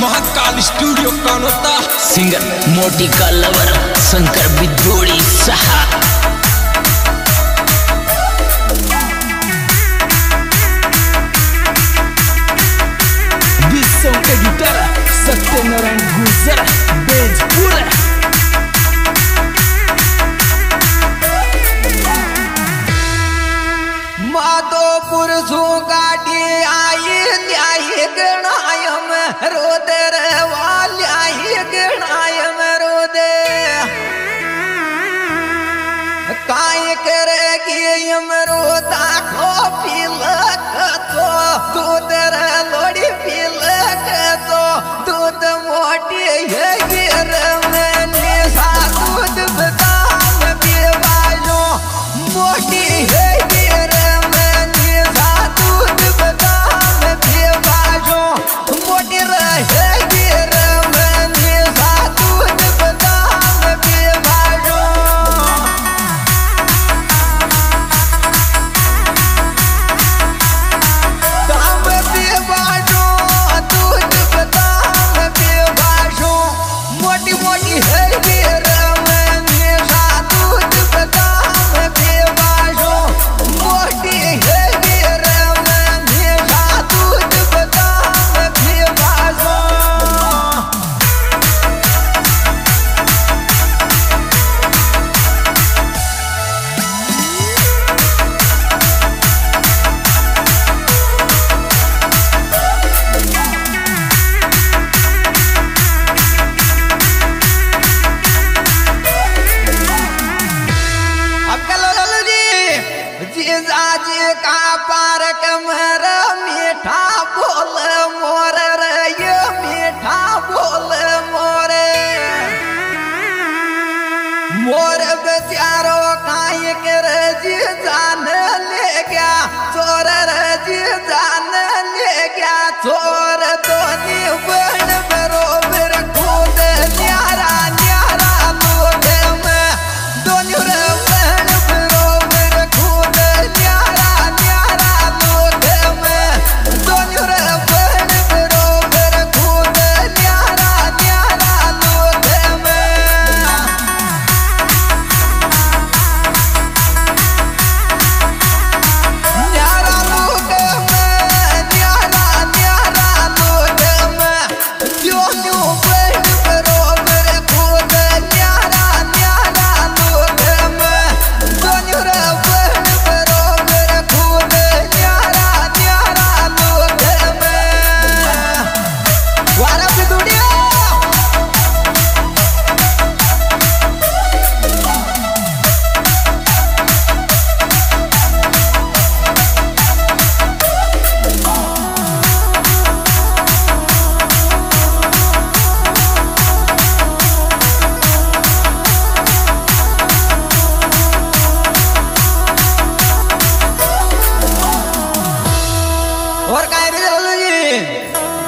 Mahakal studio कौन होता? Singer मोटी का लवर शंकर विद्रोड़ी सहा। एडिटर सत्यनारायण गुजरा माई करेगी अमरूदा को पीलक तो दूध रे लोड़ी पीलक तो दूध मोटी है गिर मैंने, सा दूध बदाम पीवायो। मोटी है है चोर रज़ी जान ले गया चोर तो बरोबर।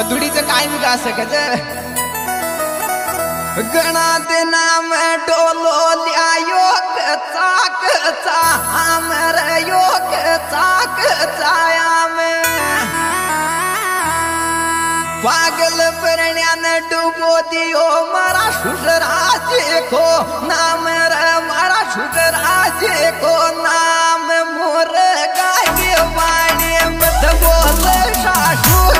मधुडीचं काय मी गा सकत. देना नाम डोलो लिया योग चाक चाहा मेरे योग चाक चाया चायाम पागल प्रणिया ने डुबो दियो मरा शुटराज को नाम रे, मरा शुटराज को नाम. मोर गाय वाणी मत बोल शाशुर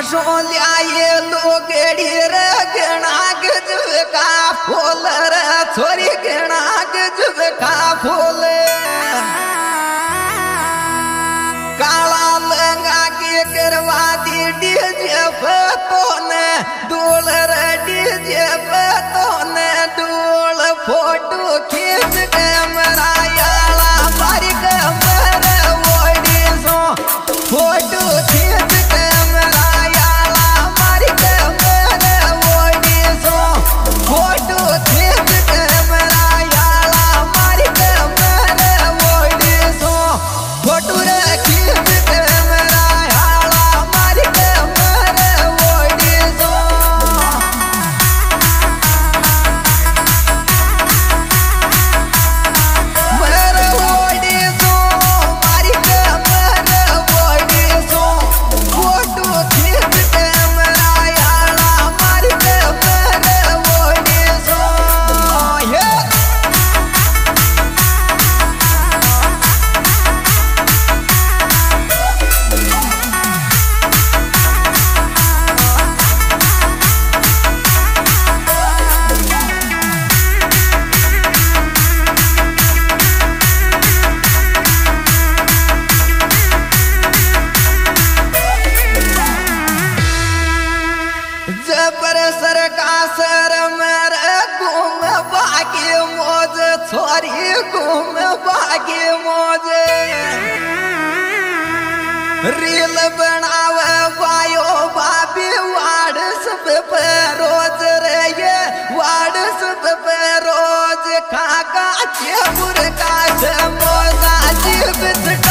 आए लोग तो फूल रे छोरी गिणाग जुबका फूल। काला लंगा के करवा दी डीजे तो तोने, डोल रे डीजे तो ने डोल फ़ोटो खींच सोरी घूम बागे मोजे रील बनाव वायो बाबी वाडस पे रोज रे ये वाडस पे रोज खाका के मुर्गा से मोजा जीव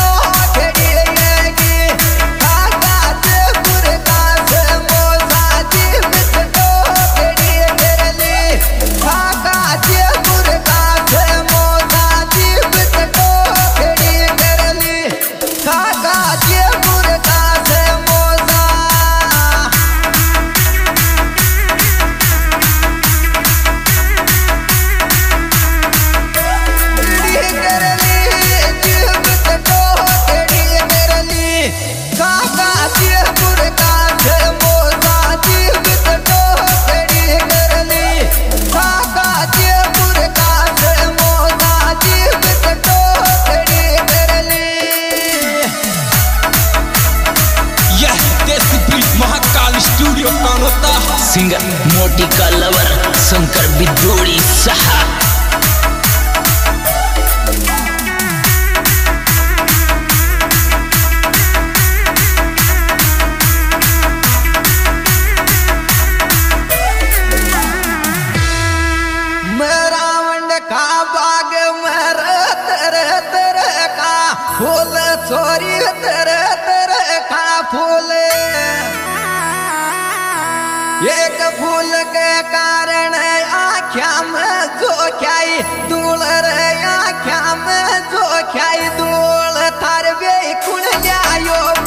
एक फूल के कारण आख्या में जोख्याई। दूल रे आख्या में जोख्याई। धूल थार बे खुण जायो।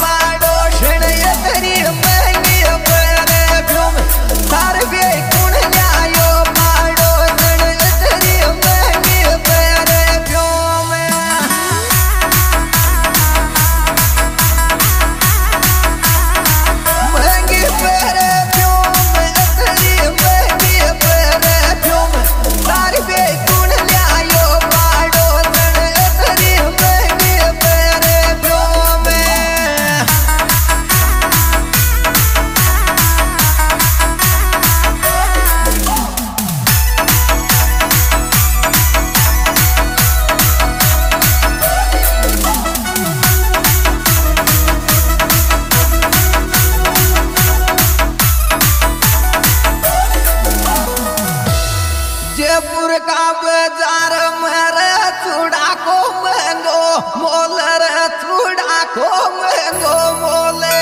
का बाज़ार मेरे चुड़ा को मैंगो मोल, रे चुड़ा को मैंगो मोले।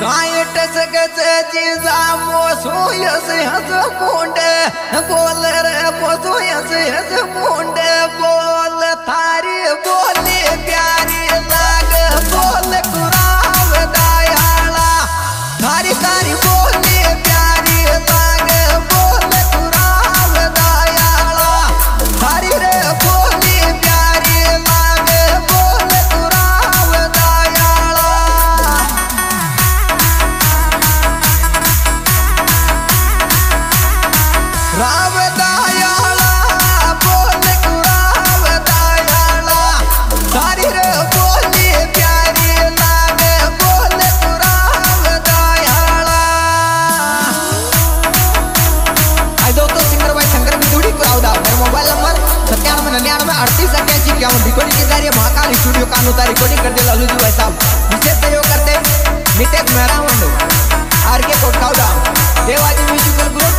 गायट सगचे जीजा मुंडे। बोल, रे मोसो मुंडे। रिकॉर्डिंग की ज़रिए महाकाल स्टूडियो का अनुता रिकॉर्डिंग करते लल्लू जी भाई साहब। विशेष सहयोग करते नितेश मेहरा मंडो आर के कोटकावदा देवाजी म्यूजिकल ग्रुप।